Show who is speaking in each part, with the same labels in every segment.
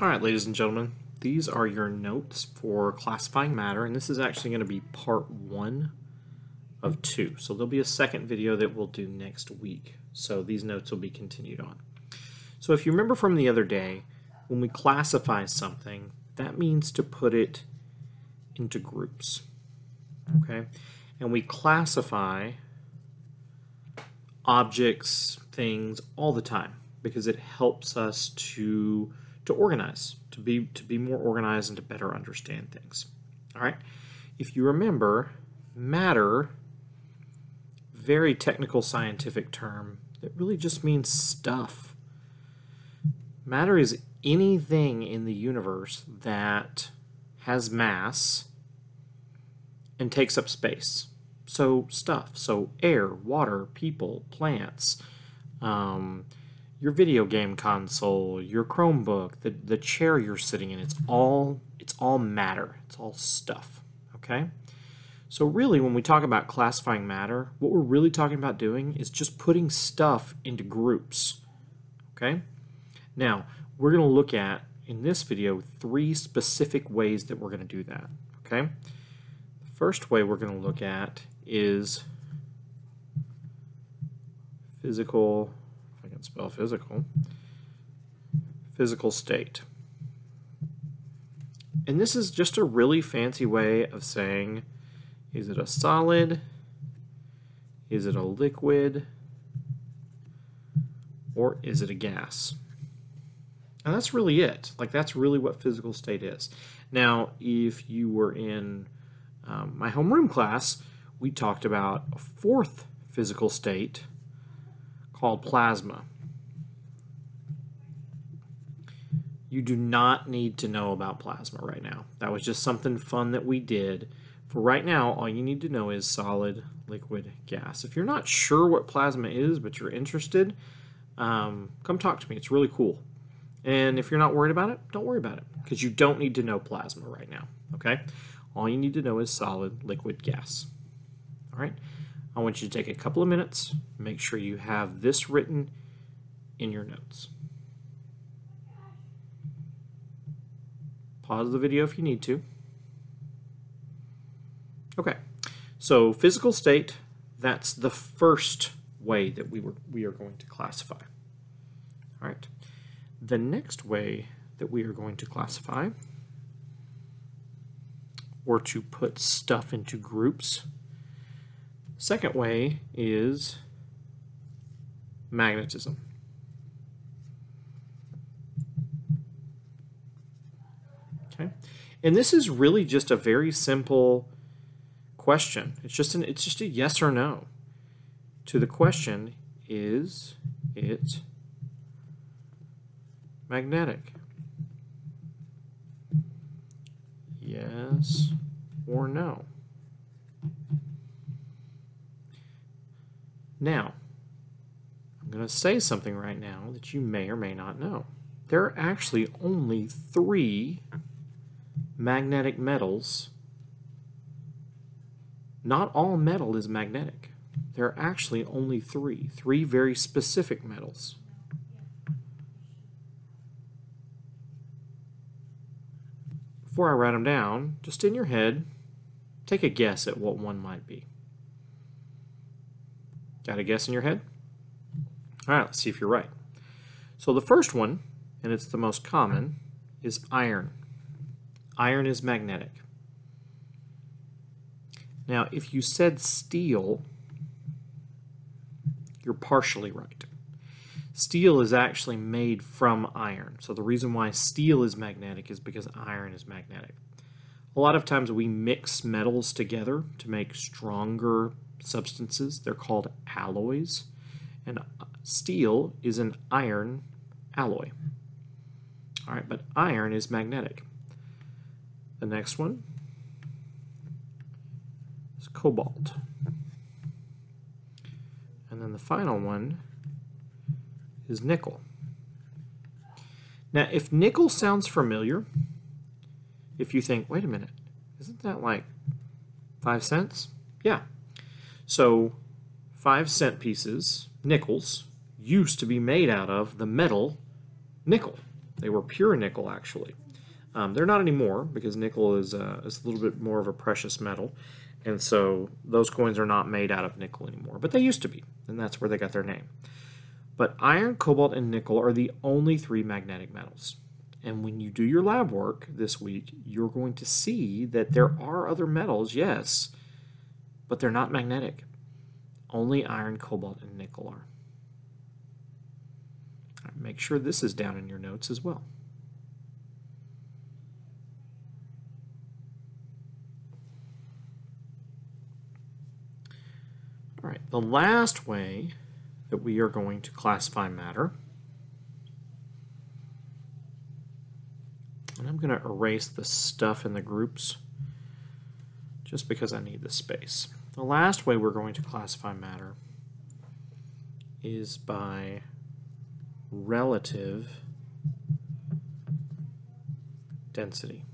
Speaker 1: All right, ladies and gentlemen, these are your notes for classifying matter, and this is actually going to be part one of two. So there'll be a second video that we'll do next week. So these notes will be continued on. So if you remember from the other day, when we classify something, that means to put it into groups. Okay? And we classify objects, things all the time because it helps us to to organize, to be to be more organized and to better understand things. All right? If you remember, matter very technical scientific term that really just means stuff. Matter is anything in the universe that has mass and takes up space. So stuff. So air, water, people, plants, um, your video game console, your Chromebook, the, the chair you're sitting in. It's all it's all matter. It's all stuff. Okay? So really when we talk about classifying matter, what we're really talking about doing is just putting stuff into groups. Okay? Now, we're going to look at in this video three specific ways that we're going to do that. Okay? The first way we're going to look at is physical can spell physical, physical state. And this is just a really fancy way of saying, is it a solid, is it a liquid, or is it a gas? And that's really it. Like, that's really what physical state is. Now, if you were in um, my homeroom class, we talked about a fourth physical state called plasma. You do not need to know about plasma right now. That was just something fun that we did. For right now, all you need to know is solid, liquid, gas. If you're not sure what plasma is, but you're interested, um, come talk to me. It's really cool. And if you're not worried about it, don't worry about it because you don't need to know plasma right now. Okay? All you need to know is solid, liquid, gas. All right? I want you to take a couple of minutes, make sure you have this written in your notes. Pause the video if you need to. Okay, so physical state, that's the first way that we, were, we are going to classify. All right, the next way that we are going to classify or to put stuff into groups, second way is magnetism. Okay, and this is really just a very simple question. It's just an it's just a yes or no to the question: Is it magnetic? Yes or no. Now, I'm going to say something right now that you may or may not know. There are actually only three magnetic metals, not all metal is magnetic. There are actually only three, three very specific metals. Before I write them down, just in your head, take a guess at what one might be. Got a guess in your head? All right, let's see if you're right. So the first one, and it's the most common, is iron iron is magnetic. Now, if you said steel, you're partially right. Steel is actually made from iron. So the reason why steel is magnetic is because iron is magnetic. A lot of times we mix metals together to make stronger substances. They're called alloys. And uh, steel is an iron alloy. All right, but iron is magnetic. The next one is cobalt. And then the final one is nickel. Now, if nickel sounds familiar, if you think, wait a minute, isn't that like five cents? Yeah. So, five cent pieces, nickels, used to be made out of the metal nickel. They were pure nickel, actually. Um, they're not anymore because nickel is, uh, is a little bit more of a precious metal. And so those coins are not made out of nickel anymore. But they used to be, and that's where they got their name. But iron, cobalt, and nickel are the only three magnetic metals. And when you do your lab work this week, you're going to see that there are other metals, yes, but they're not magnetic. Only iron, cobalt, and nickel are. Right, make sure this is down in your notes as well. All right, the last way that we are going to classify matter, and I'm going to erase the stuff in the groups just because I need the space. The last way we're going to classify matter is by relative density.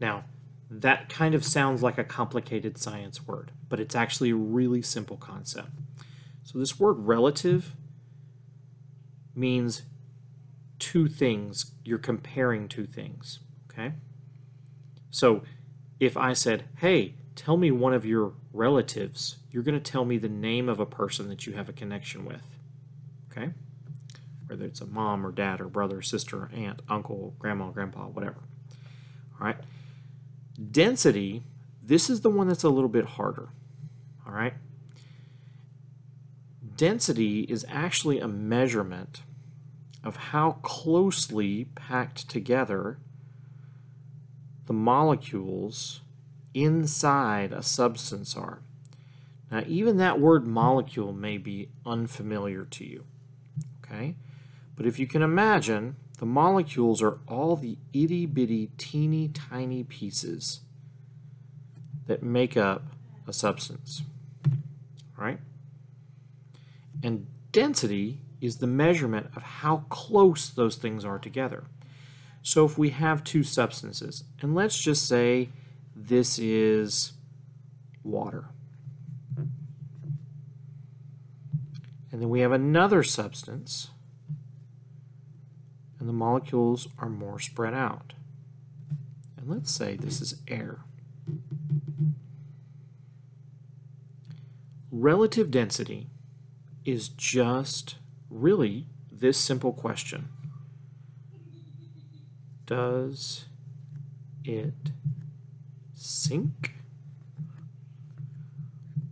Speaker 1: Now, that kind of sounds like a complicated science word, but it's actually a really simple concept. So this word relative means two things. You're comparing two things, okay? So if I said, hey, tell me one of your relatives, you're going to tell me the name of a person that you have a connection with, okay? Whether it's a mom or dad or brother, sister, aunt, uncle, grandma, grandpa, whatever. All right? Density, this is the one that's a little bit harder. All right? Density is actually a measurement of how closely packed together the molecules inside a substance are. Now, even that word molecule may be unfamiliar to you, okay? But if you can imagine, the molecules are all the itty bitty, teeny tiny pieces that make up a substance, right? And density is the measurement of how close those things are together. So if we have two substances, and let's just say this is water. And then we have another substance, and the molecules are more spread out. And let's say this is air. Relative density is just really this simple question. Does it sink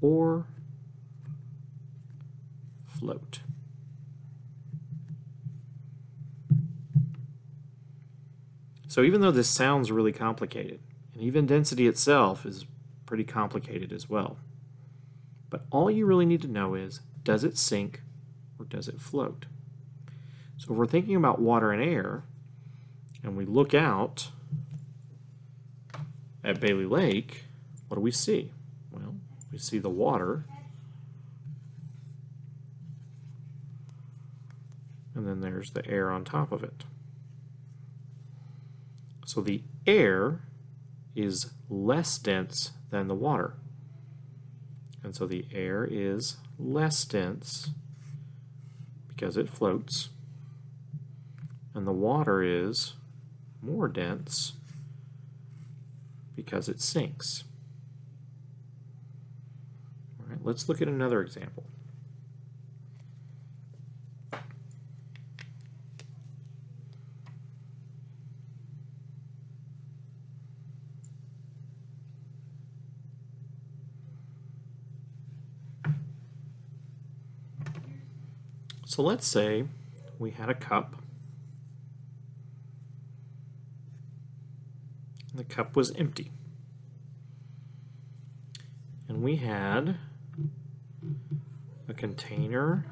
Speaker 1: or float? So even though this sounds really complicated, and even density itself is pretty complicated as well, but all you really need to know is, does it sink or does it float? So if we're thinking about water and air, and we look out at Bailey Lake, what do we see? Well, we see the water, and then there's the air on top of it. So the air is less dense than the water. And so the air is less dense because it floats. And the water is more dense because it sinks. All right, let's look at another example. So let's say we had a cup. Cup was empty. And we had a container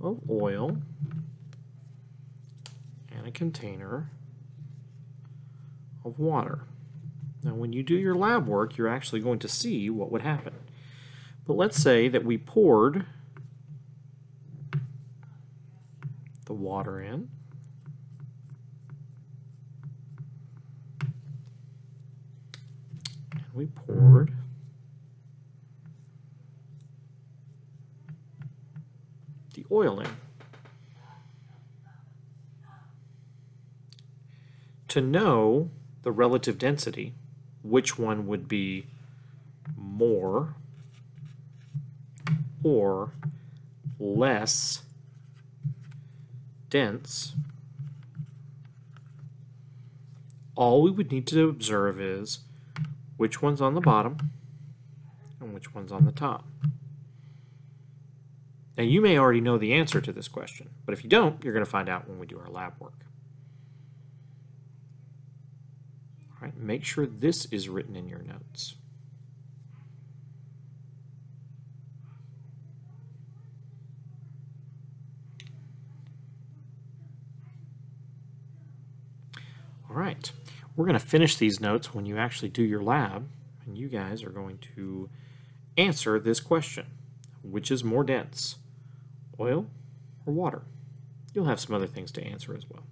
Speaker 1: of oil and a container of water. Now when you do your lab work, you're actually going to see what would happen. But let's say that we poured the water in. we poured the oil in. To know the relative density, which one would be more or less dense, all we would need to observe is which one's on the bottom and which one's on the top. Now you may already know the answer to this question, but if you don't, you're going to find out when we do our lab work. All right, make sure this is written in your notes. All right, we're going to finish these notes when you actually do your lab, and you guys are going to answer this question. Which is more dense, oil or water? You'll have some other things to answer as well.